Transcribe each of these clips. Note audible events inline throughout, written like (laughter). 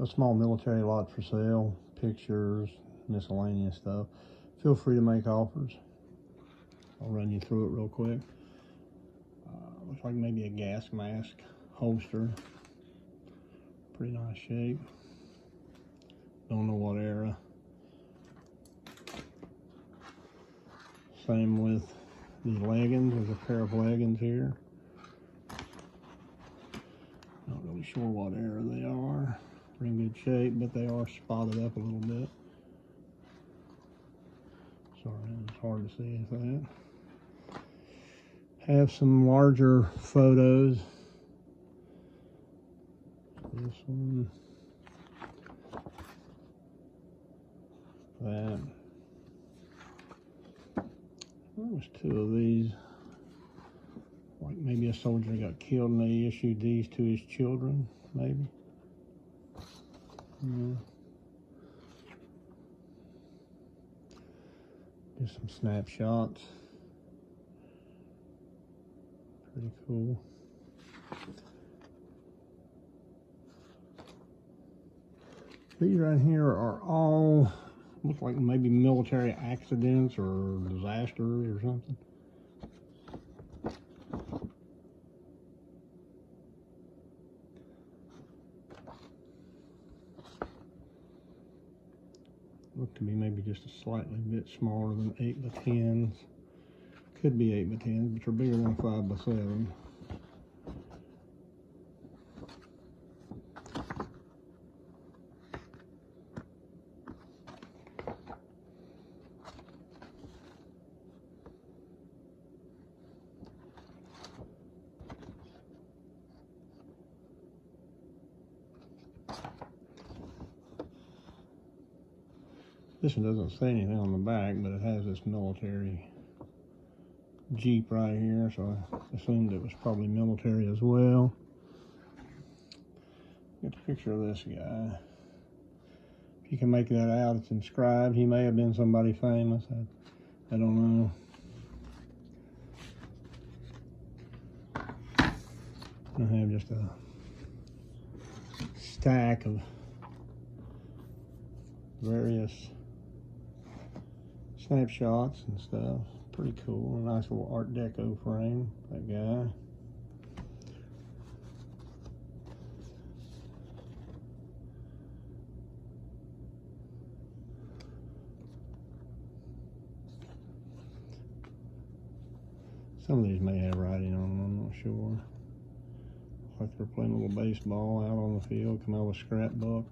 a small military lot for sale, pictures, miscellaneous stuff. Feel free to make offers. I'll run you through it real quick. Uh, looks like maybe a gas mask holster. Pretty nice shape. Don't know what era. Same with the leggings. There's a pair of leggings here. Not really sure what era they are. They're in good shape, but they are spotted up a little bit. Sorry, it's hard to see that. Have some larger photos. This one. That. There's two of these. Like maybe a soldier got killed and they issued these to his children, maybe. Yeah. Just some snapshots. Pretty cool. These right here are all look like maybe military accidents or disasters or something. Look to be maybe just a slightly bit smaller than 8 by 10s. Could be 8 by 10s, but they're bigger than 5 by 7. This one doesn't say anything on the back, but it has this military Jeep right here, so I assumed it was probably military as well. Get a picture of this guy. If you can make that out, it's inscribed. He may have been somebody famous. I, I don't know. I have just a stack of various snapshots and stuff. Pretty cool. A nice little Art Deco frame, that guy. Some of these may have writing on them, I'm not sure. Like they're playing a little baseball out on the field, come out with a scrapbook.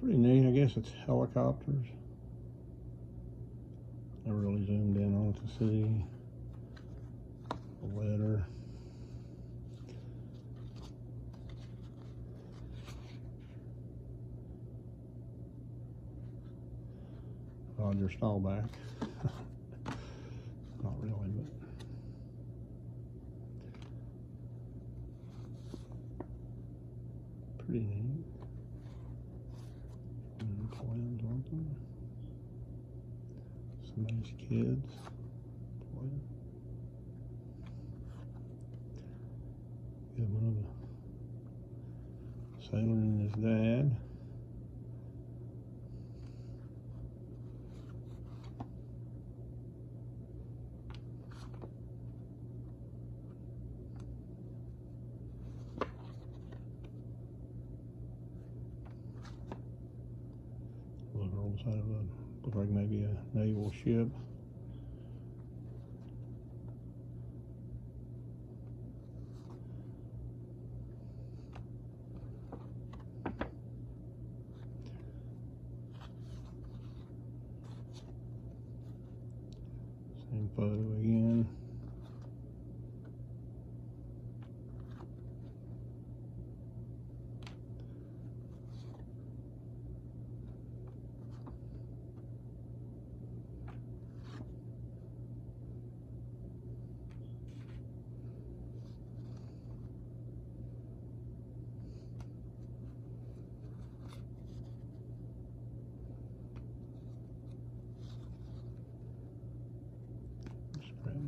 Pretty neat, I guess it's helicopters. I really zoomed in on it to see the letter. Roger Staubach. (laughs) Not really, but pretty neat. And them some nice kids. Boy. Got one of the sailor and his dad. Look on the side Looks like maybe a naval ship. Same photo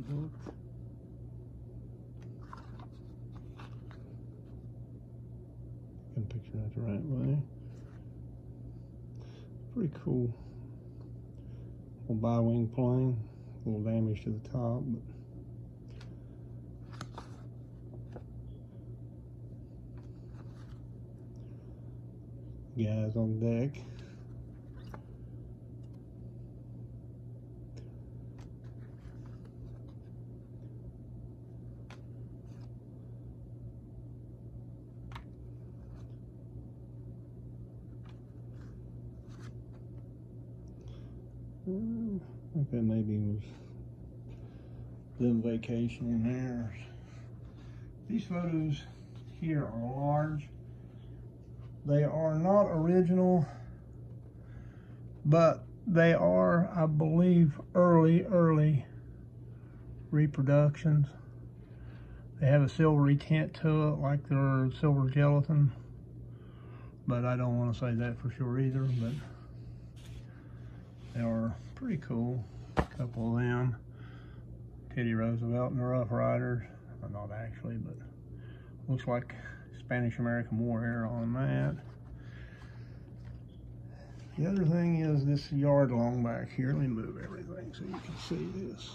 scrapbook. Can picture that the right way. Pretty cool. Little bi-wing plane. A little damage to the top, but guys on deck. Hmm, I think that maybe was them vacationing there. These photos here are large. They are not original, but they are, I believe, early, early reproductions. They have a silvery tint to it, like they're silver gelatin. But I don't want to say that for sure either, but they are pretty cool. A couple of them. Teddy Roosevelt and the Rough Riders. Well, not actually, but looks like Spanish American War era on that. The other thing is this yard long back here. Let me move everything so you can see this.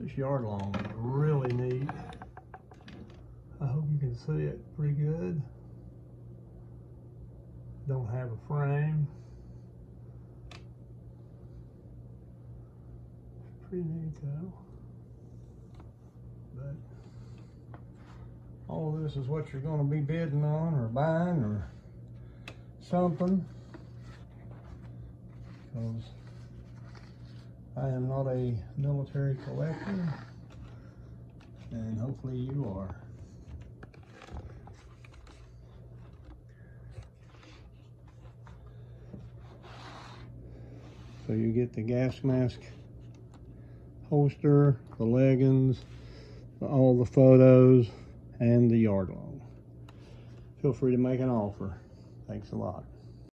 This yard long is really neat. See it pretty good. Don't have a frame. Pretty neat though. But all this is what you're going to be bidding on or buying or something. Because I am not a military collector. And hopefully you are. So you get the gas mask holster, the leggings, all the photos, and the yard long. Feel free to make an offer. Thanks a lot.